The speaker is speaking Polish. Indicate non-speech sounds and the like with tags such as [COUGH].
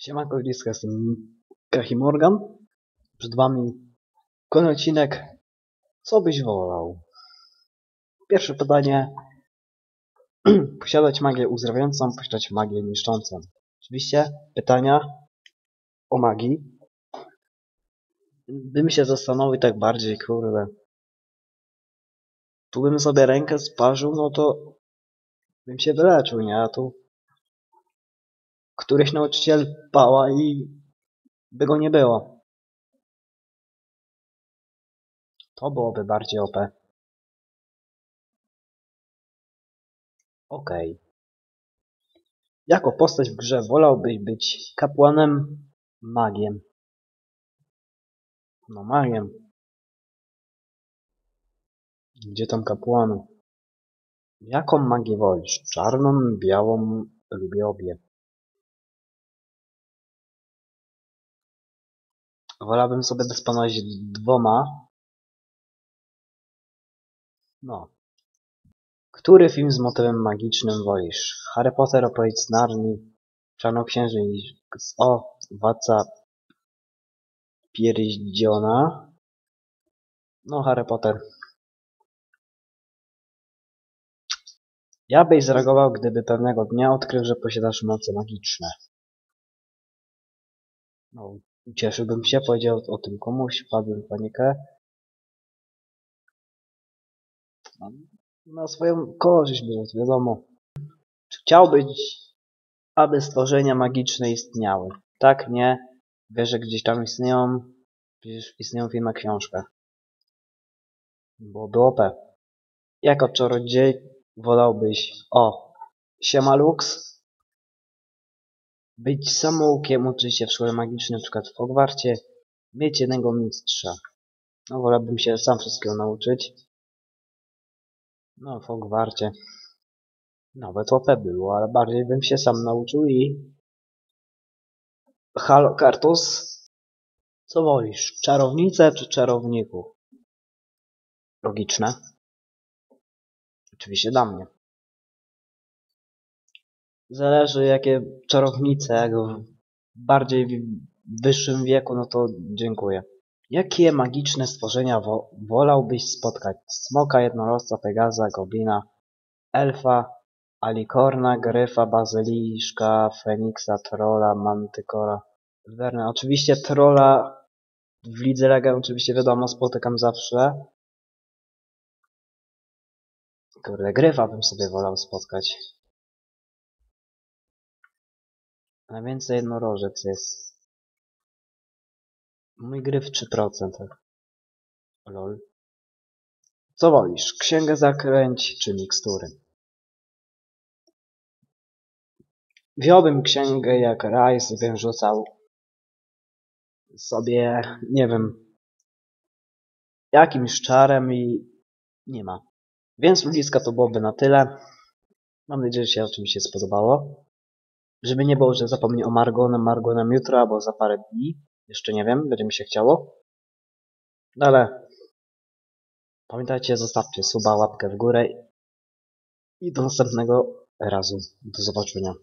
Siemanko, Liska, jestem Kahi Morgan. Przed wami kolejny odcinek. Co byś wolał? Pierwsze pytanie. [CLEARS THROAT] posiadać magię uzdrawiającą, posiadać magię niszczącą. Oczywiście pytania o magii. Bym się zastanowił tak bardziej, kurde. Tu bym sobie rękę sparzył, no to bym się wyleczył, nie? A tu któryś nauczyciel pała i by go nie było. To byłoby bardziej OP. Okej. Jako postać w grze wolałbyś być kapłanem, magiem. No magiem. Gdzie tam kapłanu? Jaką magię wolisz? Czarną, białą, lubię obie. Wolałbym sobie dysponować dwoma. No. Który film z motywem magicznym wolisz? Harry Potter, Opowieść Narni, Czarnoksiężnik o Władca Pierdziona. No, Harry Potter. Ja byś zareagował, gdyby pewnego dnia odkrył, że posiadasz moce magiczne. No, Ucieszyłbym się, powiedział o tym komuś, wpadłem w panikę. Na swoją korzyść było, wiadomo. Chciałbyś, aby stworzenia magiczne istniały? Tak, nie. Wiesz, że gdzieś tam istnieją, przecież istnieją w filmach książkach. Byłoby OP. Jako czarodziej wolałbyś, o, siema Lux, być samoukiem, uczyć się w szkole magicznej, na przykład w Hogwarcie, mieć jednego mistrza. No wolałbym się sam wszystkiego nauczyć. No w Hogwarcie. Nawet łapę było, ale bardziej bym się sam nauczył i... Halo, Kartus? Co wolisz? Czarownicę czy czarowników? Logiczne. Oczywiście dla mnie. Zależy jakie czarownice, jak w bardziej wyższym wieku, no to dziękuję. Jakie magiczne stworzenia wo wolałbyś spotkać? Smoka, jednorożca, pegaza, goblina, elfa, alikorna, gryfa, bazyliszka, feniksa, trola, mantykora, werne. Oczywiście trola w Lidze Legend oczywiście wiadomo spotykam zawsze. Kurde, gryfa bym sobie wolał spotkać. Najwięcej jednorożec jest. Mój gryf 3%. Lol. Co wolisz? Księgę zakręć czy mikstury? Wziąłbym księgę jak Rice bym rzucał sobie, nie wiem, jakimś czarem i nie ma. Więc ludziska to byłoby na tyle. Mam nadzieję, że się oczywiście spodobało. Żeby nie było, że zapomnę o Margonem, Margonem jutro albo za parę dni. Jeszcze nie wiem, będzie mi się chciało. No ale pamiętajcie, zostawcie suba, łapkę w górę i do następnego razu. Do zobaczenia.